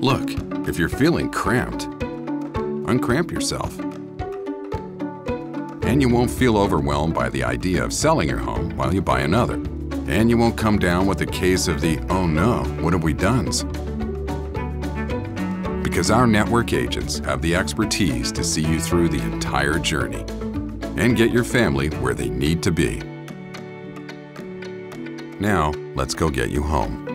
Look, if you're feeling cramped, uncramp yourself. And you won't feel overwhelmed by the idea of selling your home while you buy another. And you won't come down with a case of the, oh no, what have we done? Because our network agents have the expertise to see you through the entire journey and get your family where they need to be. Now, let's go get you home.